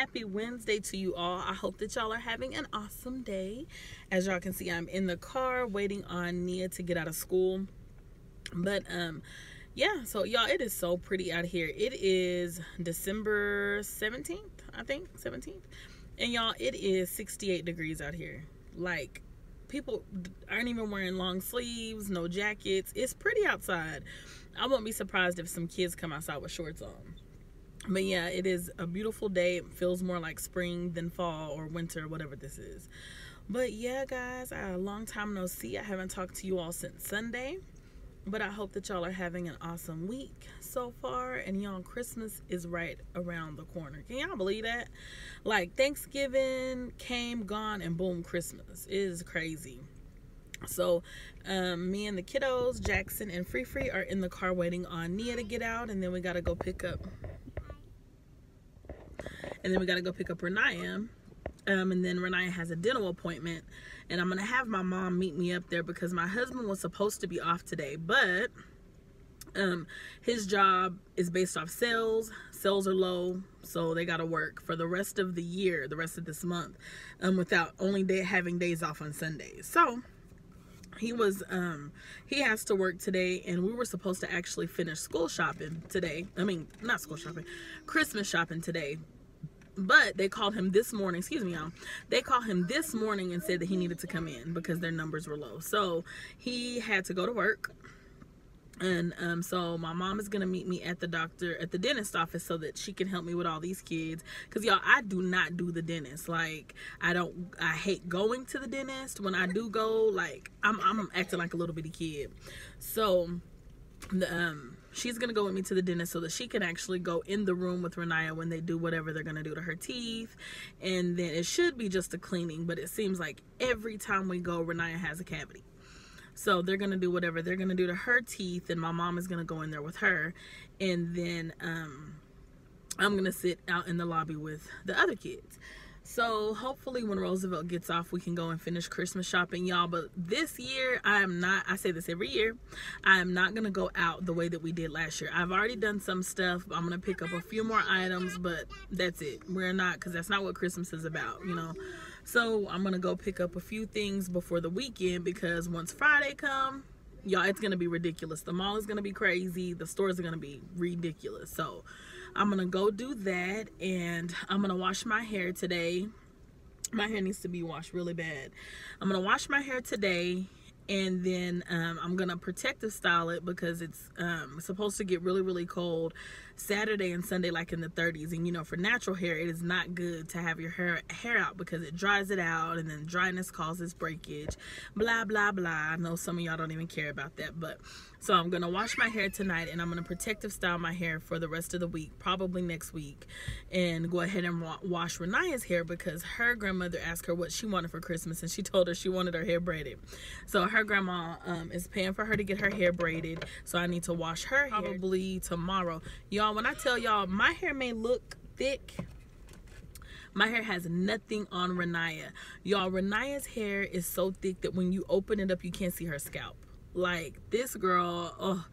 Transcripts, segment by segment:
happy Wednesday to you all. I hope that y'all are having an awesome day. As y'all can see, I'm in the car waiting on Nia to get out of school. But um yeah, so y'all, it is so pretty out here. It is December 17th, I think, 17th. And y'all, it is 68 degrees out here. Like people aren't even wearing long sleeves, no jackets. It's pretty outside. I won't be surprised if some kids come outside with shorts on but yeah it is a beautiful day. It feels more like spring than fall or winter whatever this is. But yeah guys a long time no see. I haven't talked to you all since sunday but i hope that y'all are having an awesome week so far. And y'all christmas is right around the corner. Can y'all believe that? Like thanksgiving came gone and boom christmas. It is crazy. So um, me and the kiddos jackson and free free are in the car waiting on nia to get out and then we gotta go pick up and then we got to go pick up Renaya. Um, and then Renaya has a dental appointment. And I'm to have my mom meet me up there because my husband was supposed to be off today. But um, his job is based off sales. Sales are low, so they got to work for the rest of the year, the rest of this month, um, without only day, having days off on Sundays. So he was um he has to work today and we were supposed to actually finish school shopping today i mean not school shopping christmas shopping today but they called him this morning excuse me y'all. They called him this morning and said that he needed to come in because their numbers were low. So he had to go to work. And um, so my mom is gonna meet me at the doctor at the dentist office so that she can help me with all these kids. Because y'all i do not do the dentist. Like i don't i hate going to the dentist. When i do go like i'm, I'm acting like a little bitty kid. So the um she's gonna go with me to the dentist so that she can actually go in the room with Renaya when they do whatever they're gonna do to her teeth. And then it should be just a cleaning but it seems like every time we go Renaya has a cavity. So they're gonna do whatever they're gonna do to her teeth and my mom is gonna go in there with her. And then um I'm gonna sit out in the lobby with the other kids so hopefully when Roosevelt gets off, we can go and finish Christmas shopping, y'all. But this year, I am not, I say this every year, I am not going to go out the way that we did last year. I've already done some stuff. I'm going to pick up a few more items, but that's it. We're not, because that's not what Christmas is about, you know. So I'm going to go pick up a few things before the weekend because once Friday come, y'all, it's going to be ridiculous. The mall is going to be crazy. The stores are going to be ridiculous. So I'm gonna go do that and I'm gonna wash my hair today. My hair needs to be washed really bad. I'm gonna wash my hair today and then um, I'm gonna protective style it because it's um, supposed to get really really cold Saturday and Sunday like in the 30s and you know for natural hair it is not good to have your hair hair out because it dries it out and then dryness causes breakage. Blah blah blah. I know some of y'all don't even care about that but so I'm gonna wash my hair tonight and I'm gonna protective style my hair for the rest of the week probably next week and go ahead and wa wash Renaya's hair because her grandmother asked her what she wanted for Christmas and she told her she wanted her hair braided. So her grandma um, is paying for her to get her hair braided so I need to wash her hair probably tomorrow y'all y'all when i tell y'all my hair may look thick my hair has nothing on Renaya. Y'all, Renaya's hair is so thick that when you open it up, you can't see her scalp. Like, this girl, oh,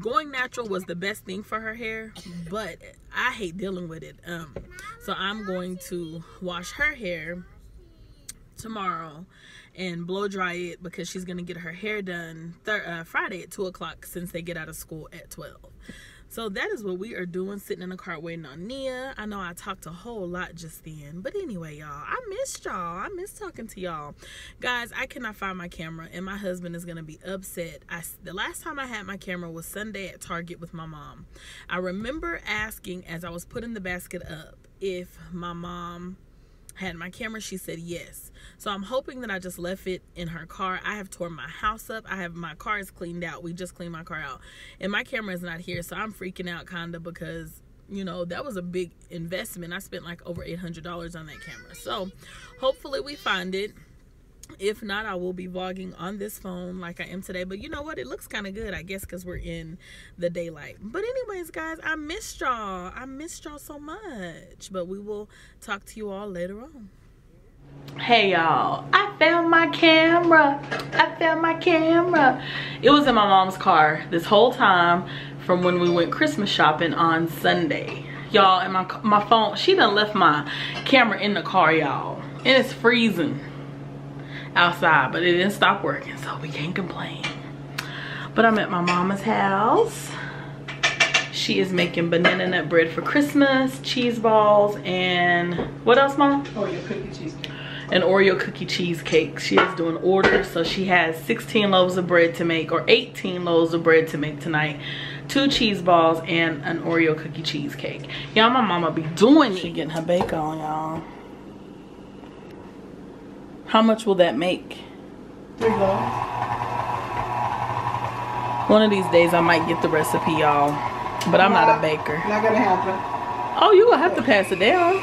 going natural was the best thing for her hair, but I hate dealing with it. Um, so I'm going to wash her hair tomorrow and blow dry it because she's to get her hair done uh, Friday at 2 o'clock since they get out of school at 12. So that is what we are doing, sitting in the car waiting on Nia. I know I talked a whole lot just then. But anyway, y'all, I missed y'all. I miss talking to y'all. Guys, I cannot find my camera and my husband is to be upset. I, the last time I had my camera was Sunday at Target with my mom. I remember asking as I was putting the basket up if my mom had my camera she said yes. So i'm hoping that i just left it in her car. I have torn my house up. I have my car is cleaned out. We just cleaned my car out. And my camera is not here so i'm freaking out kind of because you know that was a big investment. I spent like over $800 on that camera. So hopefully we find it if not i will be vlogging on this phone like i am today. But you know what? It looks kind of good i guess because we're in the daylight. But anyways guys i missed y'all. I missed y'all so much. But we will talk to you all later on. Hey y'all. I found my camera. I found my camera. It was in my mom's car this whole time from when we went christmas shopping on sunday. Y'all and my my phone she done left my camera in the car y'all. And it's freezing outside but it didn't stop working so we can't complain but i'm at my mama's house she is making banana nut bread for christmas cheese balls and what else mom oreo cookie cheesecake an oreo cookie cheesecake she is doing orders so she has 16 loaves of bread to make or 18 loaves of bread to make tonight two cheese balls and an Oreo cookie cheesecake. Y'all, my mama be doing it. She getting her bake on, y'all. How much will that make? Three loaves. One of these days I might get the recipe, y'all. But I'm not a baker. Not gonna happen. Oh, you gonna have to pass it down.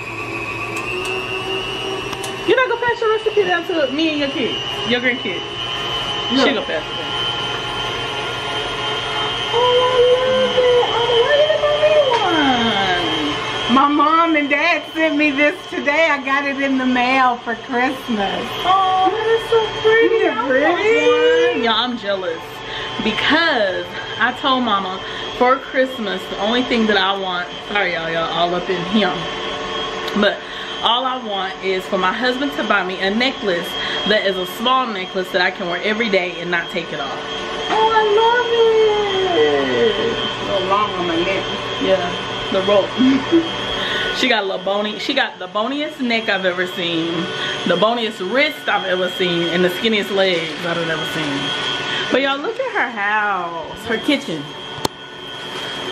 You're not gonna pass your recipe down to me and your kid, your grandkid. No. She gonna pass it down. My mom and dad sent me this today. I got it in the mail for Christmas. Oh, that is so pretty. Isn't it I want pretty? Yeah, I'm jealous because I told mama for Christmas the only thing that I want, sorry y'all, y'all all up in him, but all I want is for my husband to buy me a necklace that is a small necklace that I can wear every day and not take it off. Oh, I love it. So long on my neck. Yeah, the rope. she got a little bony. She got the boniest neck I've ever seen, the boniest wrist I've ever seen, and the skinniest legs I've ever seen. But y'all look at her house, her kitchen.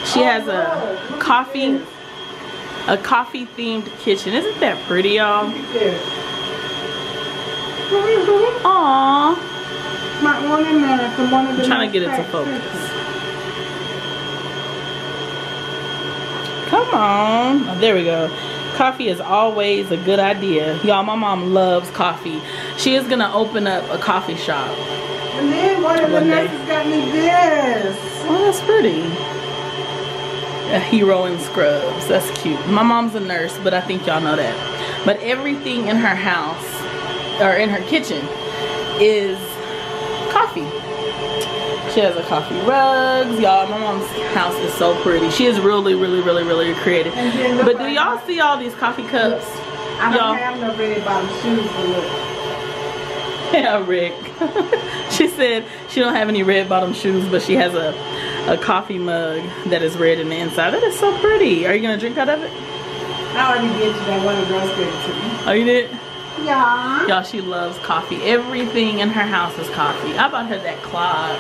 She oh, has a coffee, a coffee themed kitchen. Isn't that pretty, y'all? Aww. My one in there from one of the I'm trying to get it to focus. Come on. Oh, there we go. Coffee is always a good idea. Y'all, my mom loves coffee. She is gonna open up a coffee shop. And then one of the day. nurses got me this. Oh, that's pretty. A hero in scrubs. That's cute. My mom's a nurse, but I think y'all know that. But everything in her house, or in her kitchen, is coffee. She has a coffee rugs. Y'all, my mom's house is so pretty. She is really, really, really, really creative. And then look But do y'all see all these coffee cups? I don't have no red bottom shoes, but look. Yeah, Rick. she said she don't have any red bottom shoes, but she has a, a coffee mug that is red in the inside. That is so pretty. Are you gonna drink out of it? I already did to that one of the girls gave it to me. Oh, you did? Yeah. Y'all, she loves coffee. Everything in her house is coffee. I bought her that clock.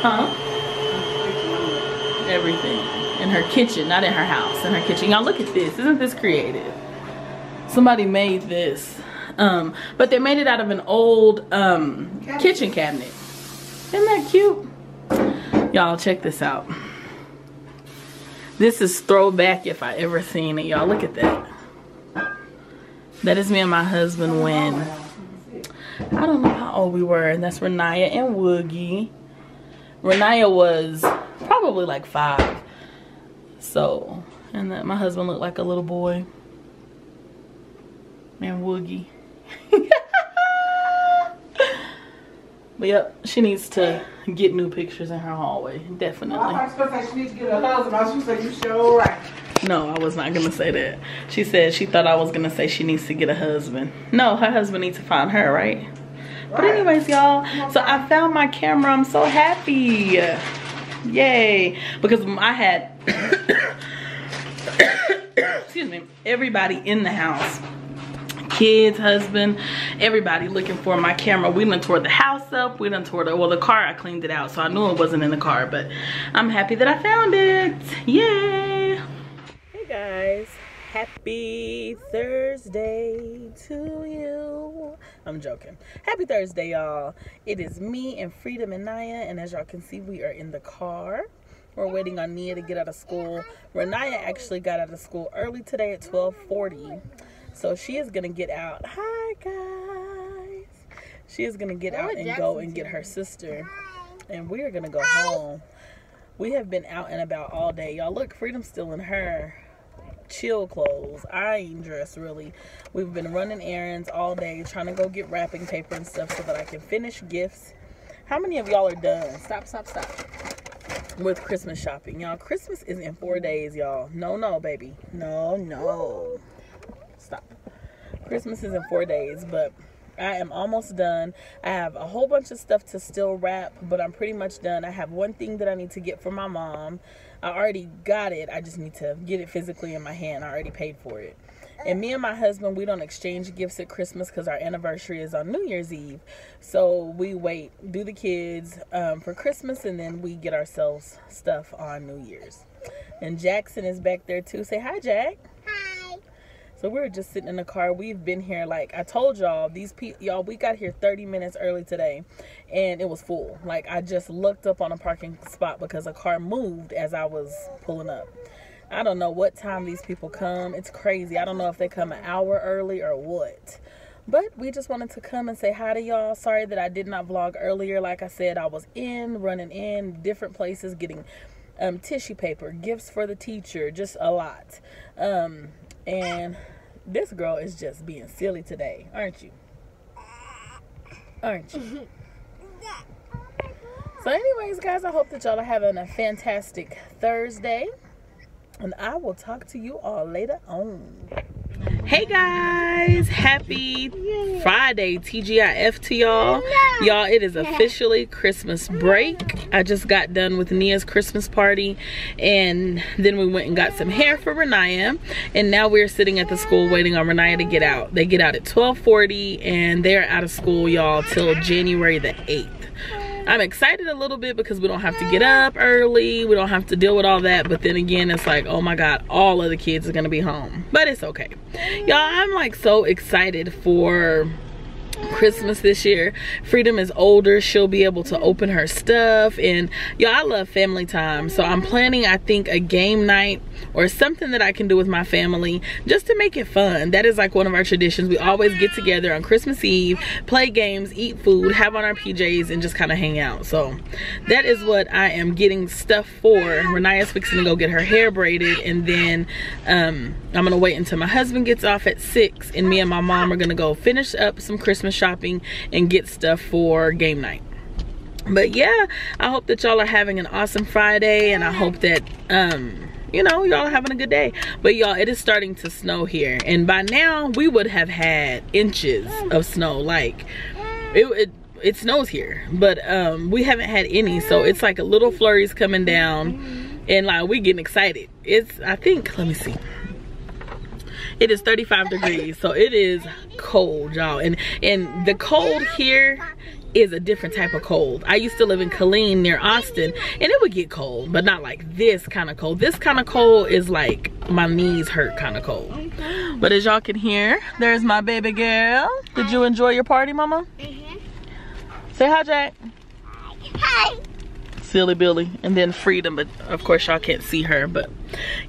Huh? Everything. In her kitchen, not in her house. In her kitchen. Y'all, look at this. Isn't this creative? Somebody made this. Um, but they made it out of an old um, kitchen cabinet. Isn't that cute? Y'all, check this out. This is throwback if I ever seen it. Y'all, look at that. That is me and my husband when I don't know how old we were, and that's Renaya and Woogie. Renaya was probably like five. So, and that my husband looked like a little boy. And Woogie. but yep, she needs to get new pictures in her hallway. Definitely. to say she needs to get a husband. To say you sure right. No, I was not gonna say that. She said she thought I was gonna say she needs to get a husband. No, her husband needs to find her, right? But anyways, y'all, so I found my camera. I'm so happy. Yay. Because I had excuse me, everybody in the house. Kids, husband, everybody looking for my camera. We done tore the house up. We done tore the, well, the car, I cleaned it out. So I knew it wasn't in the car, but I'm happy that I found it. Yay. Guys, happy Thursday to you. I'm joking. Happy Thursday, y'all. It is me and Freedom and Naya, and as y'all can see, we are in the car. We're waiting on Nia to get out of school. Renaya actually got out of school early today at 1240. So she is gonna get out. Hi guys. She is gonna get out and go and get her sister. And we are gonna go home. We have been out and about all day. Y'all look, Freedom's still in her chill clothes. I ain't dressed really. We've been running errands all day, trying to go get wrapping paper and stuff so that I can finish gifts. How many of y'all are done? Stop, stop, stop. with Christmas shopping. Y'all, Christmas is in four days, y'all. No, no, baby. No, no. Stop. Christmas is in four days, but I am almost done. I have a whole bunch of stuff to still wrap, but I'm pretty much done. I have one thing that I need to get for my mom. I already got it. I just need to get it physically in my hand. I already paid for it. And me and my husband, we don't exchange gifts at Christmas because our anniversary is on New Year's Eve. So we wait, do the kids um, for Christmas, and then we get ourselves stuff on New Year's. And Jackson is back there too. Say hi, Jack. So we were just sitting in the car. We've been here like I told y'all. These people, y'all, we got here 30 minutes early today, and it was full. Like I just looked up on a parking spot because a car moved as I was pulling up. I don't know what time these people come. It's crazy. I don't know if they come an hour early or what. But we just wanted to come and say hi to y'all. Sorry that I did not vlog earlier. Like I said, I was in, running in different places, getting um, tissue paper, gifts for the teacher, just a lot. Um, and this girl is just being silly today, aren't you? Aren't you? So anyways, guys, I hope that y'all are having a fantastic Thursday and I will talk to you all later on. Hey guys, happy Friday TGIF to y'all. Y'all, it is officially Christmas break. I just got done with Nia's Christmas party and then we went and got some hair for Renaya and now we're sitting at the school waiting on Renaya to get out. They get out at 1240 and they're out of school y'all till January the 8th. I'm excited a little bit because we don't have to get up early. We don't have to deal with all that. But then again, it's like, oh my God, all of the kids are to be home. But it's okay. Y'all, I'm like so excited for Christmas this year. Freedom is older. She'll be able to open her stuff. And y'all, I love family time. So I'm planning, I think, a game night or something that I can do with my family just to make it fun. That is like one of our traditions. We always get together on Christmas Eve, play games, eat food, have on our PJs, and just kind of hang out. So that is what I am getting stuff for. Renaya's fixing to go get her hair braided and then um, I'm gonna wait until my husband gets off at six and me and my mom are gonna go finish up some Christmas shopping and get stuff for game night. But yeah i hope that y'all are having an awesome friday and i hope that um you know y'all are having a good day. But y'all it is starting to snow here and by now we would have had inches of snow. Like it, it it snows here but um we haven't had any. So it's like a little flurries coming down and like we getting excited. It's i think let me see it is 35 degrees so it is cold y'all. And and the cold here is a different type of cold. I used to live in Killeen near austin and it would get cold but not like this kind of cold. This kind of cold is like my knees hurt kind of cold. But as y'all can hear there's my baby girl. Did you enjoy your party mama? Mm -hmm. say hi jack. Hi. Silly billy and then freedom but of course y'all can't see her but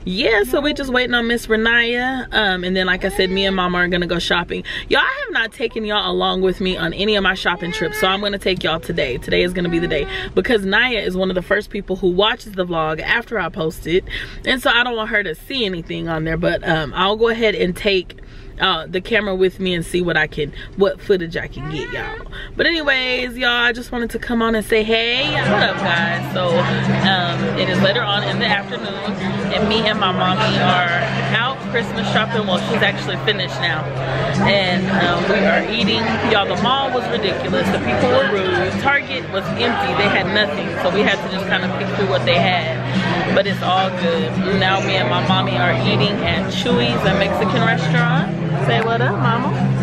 yeah so we're just waiting on miss renaya um and then like i said me and mama are gonna go shopping. Y'all have not taken y'all along with me on any of my shopping trips so i'm gonna take y'all today. Today is gonna be the day because naya is one of the first people who watches the vlog after i post it and so i don't want her to see anything on there but um i'll go ahead and take uh, the camera with me and see what I can, what footage I can get y'all. But anyways, y'all, I just wanted to come on and say, hey, what up guys? So um, it is later on in the afternoon and me and my mommy are out Christmas shopping. Well, she's actually finished now. And um, we are eating. Y'all, the mall was ridiculous. The people were rude. Target was empty. They had nothing. So we had to just kind of pick through what they had. But it's all good. Now me and my mommy are eating at Chuy's, a Mexican restaurant. Say what up, mama.